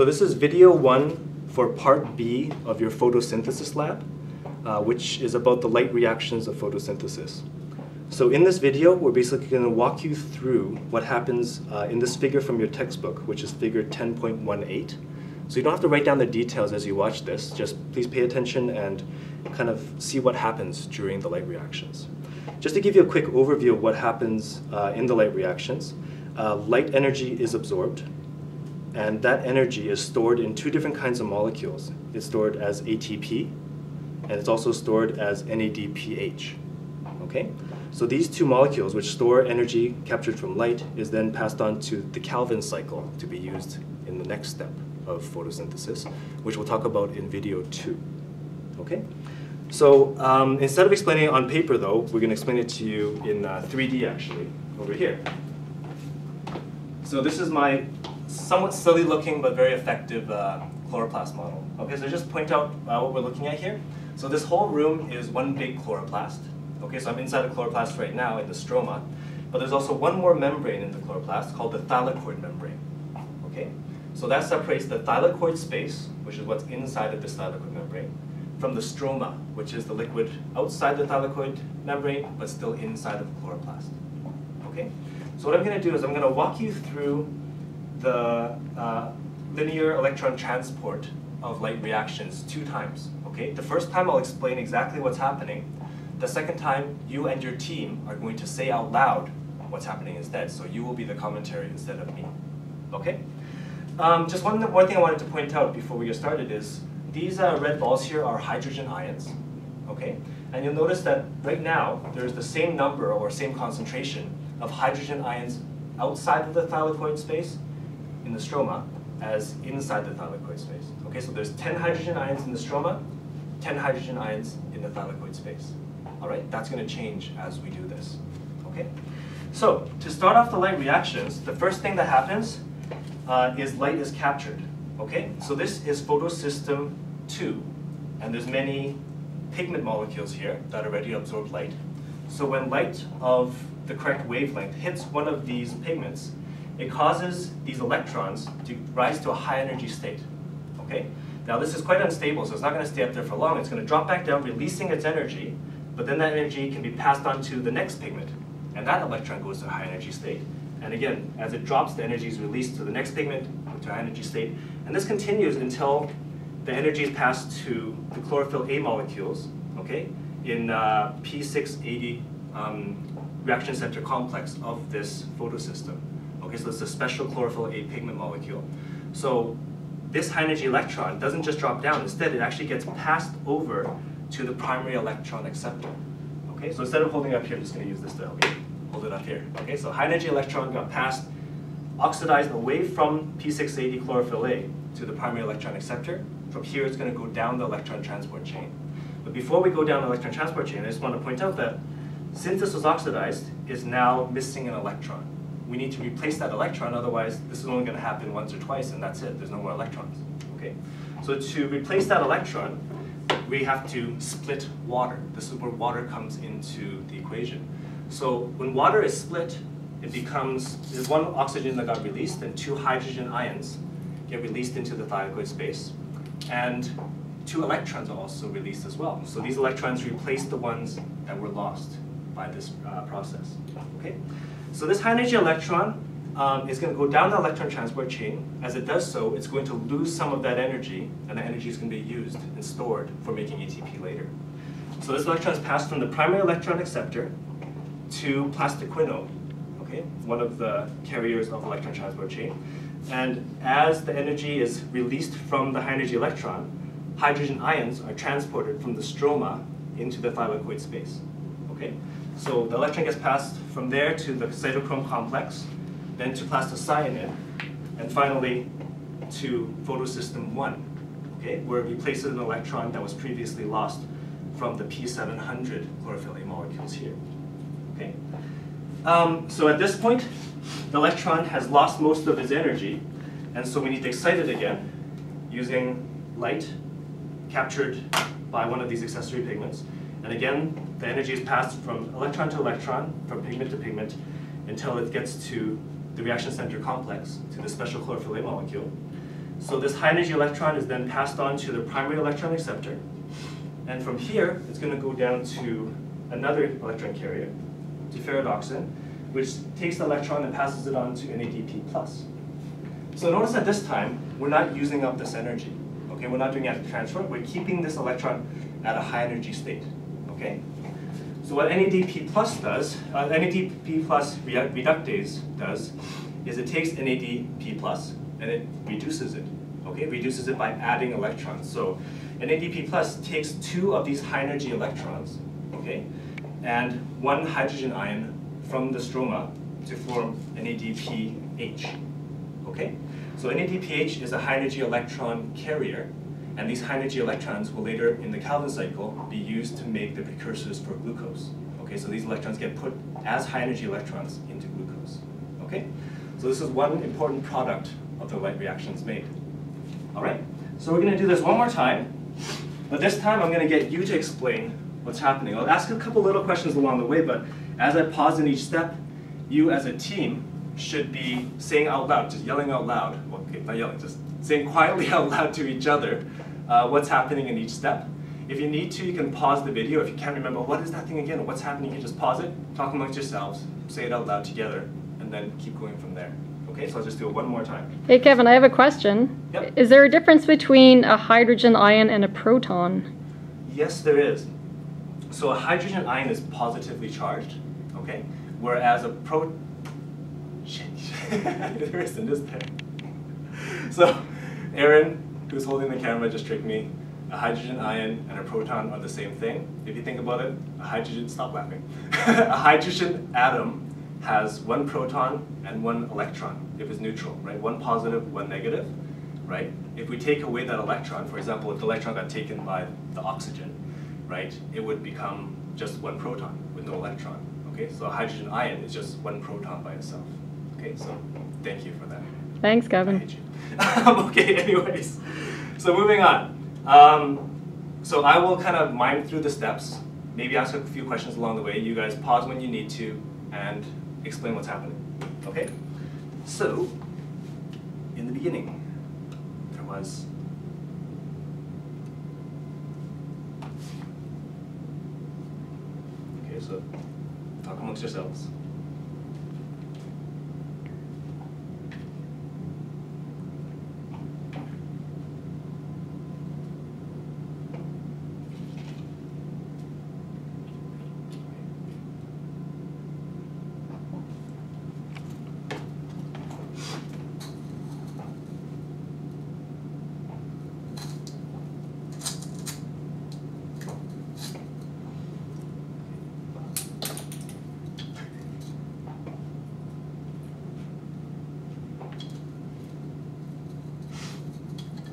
So this is video one for part B of your photosynthesis lab, uh, which is about the light reactions of photosynthesis. So in this video, we're basically going to walk you through what happens uh, in this figure from your textbook, which is figure 10.18. So you don't have to write down the details as you watch this, just please pay attention and kind of see what happens during the light reactions. Just to give you a quick overview of what happens uh, in the light reactions, uh, light energy is absorbed, and that energy is stored in two different kinds of molecules. It's stored as ATP, and it's also stored as NADPH. Okay? So these two molecules, which store energy captured from light, is then passed on to the Calvin cycle to be used in the next step of photosynthesis, which we'll talk about in video two. Okay? So um, instead of explaining it on paper, though, we're going to explain it to you in uh, 3D, actually, over here. So this is my somewhat silly looking but very effective uh, chloroplast model. Okay, so just point out uh, what we're looking at here. So this whole room is one big chloroplast. Okay, so I'm inside a chloroplast right now in the stroma, but there's also one more membrane in the chloroplast called the thylakoid membrane. Okay, so that separates the thylakoid space, which is what's inside of this thylakoid membrane, from the stroma, which is the liquid outside the thylakoid membrane, but still inside of the chloroplast. Okay, so what I'm going to do is I'm going to walk you through the uh, linear electron transport of light reactions two times. Okay, the first time I'll explain exactly what's happening. The second time, you and your team are going to say out loud what's happening instead. So you will be the commentary instead of me. Okay. Um, just one one thing I wanted to point out before we get started is these uh, red balls here are hydrogen ions. Okay, and you'll notice that right now there's the same number or same concentration of hydrogen ions outside of the thylakoid space in the stroma as inside the thylakoid space. Okay, so there's 10 hydrogen ions in the stroma, 10 hydrogen ions in the thylakoid space. All right, that's going to change as we do this. Okay, so to start off the light reactions, the first thing that happens uh, is light is captured. Okay, so this is photosystem 2, and there's many pigment molecules here that already absorb light. So when light of the correct wavelength hits one of these pigments, it causes these electrons to rise to a high energy state. Okay? Now this is quite unstable, so it's not going to stay up there for long. It's going to drop back down, releasing its energy, but then that energy can be passed on to the next pigment, and that electron goes to a high energy state. And again, as it drops, the energy is released to the next pigment, to a high energy state, and this continues until the energy is passed to the chlorophyll A molecules, okay, in uh, P680 um, reaction center complex of this photosystem. Okay, so it's a special chlorophyll A pigment molecule. So this high energy electron doesn't just drop down, instead it actually gets passed over to the primary electron acceptor. Okay, so instead of holding up here, I'm just going to use this to help hold it up here. Okay, so high energy electron got passed, oxidized away from P680 chlorophyll A to the primary electron acceptor. From here, it's going to go down the electron transport chain. But before we go down the electron transport chain, I just want to point out that since this was oxidized, is now missing an electron we need to replace that electron, otherwise this is only going to happen once or twice and that's it, there's no more electrons. Okay? So to replace that electron, we have to split water. This is where water comes into the equation. So when water is split, it becomes, there's one oxygen that got released and two hydrogen ions get released into the thylakoid space. And two electrons are also released as well. So these electrons replace the ones that were lost by this uh, process. Okay? So this high energy electron um, is going to go down the electron transport chain. As it does so, it's going to lose some of that energy, and that energy is going to be used and stored for making ATP later. So this electron is passed from the primary electron acceptor to plastoquinone, okay, one of the carriers of electron transport chain. And as the energy is released from the high energy electron, hydrogen ions are transported from the stroma into the thylakoid space. Okay? So the electron gets passed from there to the cytochrome complex, then to plastocyanin, and finally to photosystem 1, okay, where it replaces an electron that was previously lost from the P700 chlorophyll A molecules here. Okay? Um, so at this point, the electron has lost most of its energy, and so we need to excite it again using light captured by one of these accessory pigments. And again, the energy is passed from electron to electron, from pigment to pigment, until it gets to the reaction center complex, to the special chlorophyll A molecule. So this high energy electron is then passed on to the primary electron acceptor. And from here, it's going to go down to another electron carrier, to ferredoxin, which takes the electron and passes it on to NADP+. So notice at this time, we're not using up this energy. Okay, we're not doing active transfer. We're keeping this electron at a high energy state. Okay. So what NADP plus does, uh, NADP plus reductase does, is it takes NADP plus and it reduces it. Okay, it reduces it by adding electrons. So NADP plus takes two of these high energy electrons, okay, and one hydrogen ion from the stroma to form NADPH. Okay, so NADPH is a high energy electron carrier, and these high energy electrons will later in the Calvin cycle be used to make the precursors for glucose. Okay, so these electrons get put as high energy electrons into glucose. Okay, so this is one important product of the light reactions made. All right, so we're going to do this one more time, but this time I'm going to get you to explain what's happening. I'll ask a couple little questions along the way, but as I pause in each step, you as a team should be saying out loud, just yelling out loud, okay, not yelling, just saying quietly out loud to each other uh, what's happening in each step. If you need to, you can pause the video. If you can't remember, what is that thing again, what's happening, you can just pause it, talk amongst yourselves, say it out loud together, and then keep going from there. Okay, so I'll just do it one more time. Hey Kevin, I have a question. Yep. Is there a difference between a hydrogen ion and a proton? Yes, there is. So a hydrogen ion is positively charged, okay? Whereas a pro... Shit, there isn't, is there? So, Erin, who's holding the camera, just tricked me. A hydrogen ion and a proton are the same thing. If you think about it, a hydrogen, stop laughing. a hydrogen atom has one proton and one electron if it's neutral, right? One positive, one negative, right? If we take away that electron, for example, if the electron got taken by the oxygen, right, it would become just one proton with no electron, okay? So a hydrogen ion is just one proton by itself, okay? So thank you for that. Thanks, Gavin. Kevin. okay, anyways. So moving on. Um, so I will kind of mime through the steps, maybe ask a few questions along the way. You guys pause when you need to and explain what's happening. Okay? So, in the beginning, there was Okay, so talk amongst yourselves.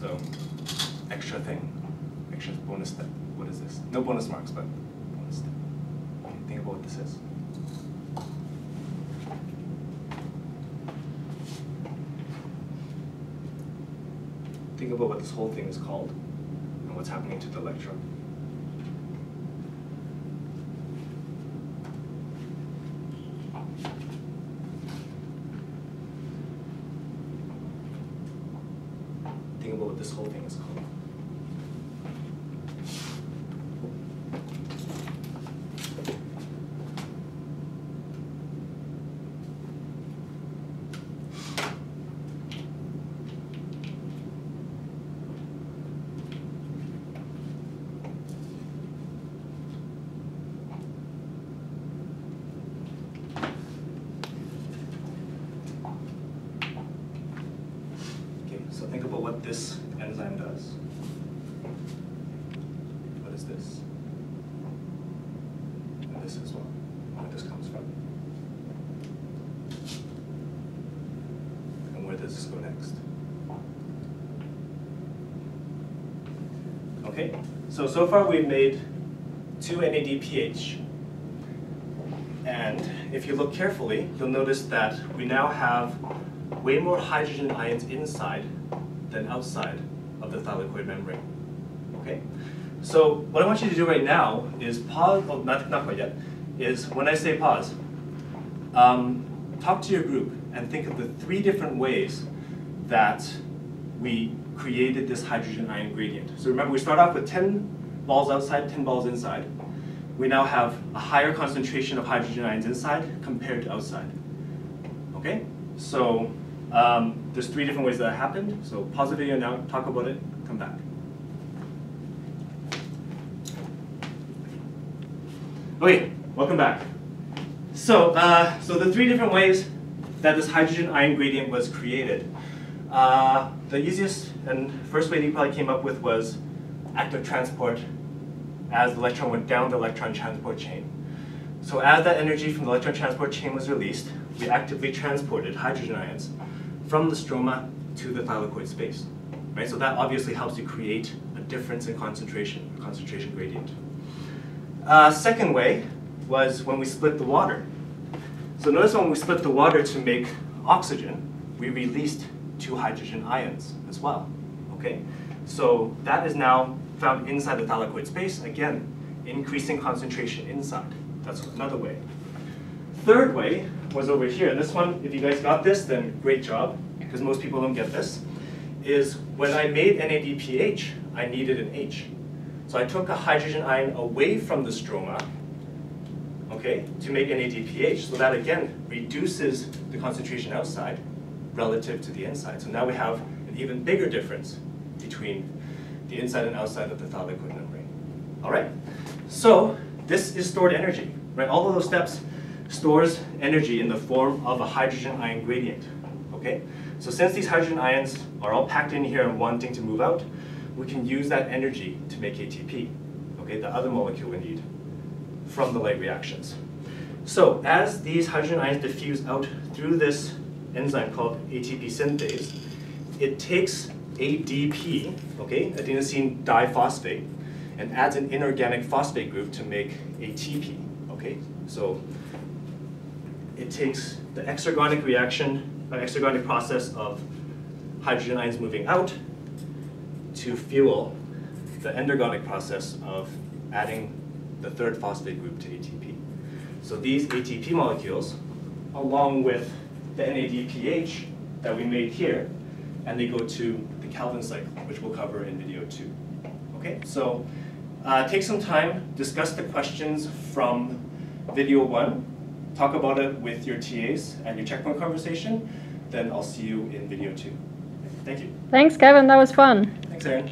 So, extra thing, extra bonus step. What is this? No bonus marks, but bonus step. Okay, think about what this is. Think about what this whole thing is called and what's happening to the electron. Think about what this whole thing is called. Okay, so think about what this enzyme does. What is this? And this as well, where this comes from. And where does this go next? Okay, so so far we've made two NADPH. And if you look carefully, you'll notice that we now have way more hydrogen ions inside than outside of the thylakoid membrane. Okay? So what I want you to do right now is pause, oh, not, not quite yet, is when I say pause, um, talk to your group and think of the three different ways that we created this hydrogen ion gradient. So remember, we start off with 10 balls outside, 10 balls inside. We now have a higher concentration of hydrogen ions inside compared to outside. Okay? So um, there's three different ways that happened. So pause the video now, talk about it, come back. Okay, welcome back. So, uh, so the three different ways that this hydrogen ion gradient was created. Uh, the easiest and first way that you probably came up with was active transport as the electron went down the electron transport chain. So as that energy from the electron transport chain was released, we actively transported hydrogen ions from the stroma to the thylakoid space. Right? So that obviously helps you create a difference in concentration, a concentration gradient. Uh, second way was when we split the water. So notice when we split the water to make oxygen, we released two hydrogen ions as well. Okay, so that is now found inside the thylakoid space. Again, increasing concentration inside. That's another way. Third way was over here. This one, if you guys got this, then great job, because most people don't get this, is when I made NADPH, I needed an H. So I took a hydrogen ion away from the stroma, okay, to make NADPH. So that again reduces the concentration outside relative to the inside. So now we have an even bigger difference between the inside and outside of the thylakoid membrane. All right? So this is stored energy, right? All of those steps stores energy in the form of a hydrogen ion gradient, okay? So since these hydrogen ions are all packed in here and wanting to move out, we can use that energy to make ATP, okay, the other molecule we need from the light reactions. So as these hydrogen ions diffuse out through this enzyme called ATP synthase, it takes ADP, okay, adenosine diphosphate, and adds an inorganic phosphate group to make ATP, okay? So it takes the exergonic reaction, or exergonic process of hydrogen ions moving out to fuel the endergonic process of adding the third phosphate group to ATP. So these ATP molecules, along with the NADPH that we made here, and they go to the Calvin cycle, which we'll cover in video two. Okay, so uh, take some time, discuss the questions from video one, talk about it with your TAs and your checkpoint conversation, then I'll see you in video two. Thank you. Thanks, Kevin. That was fun. Thanks, Erin.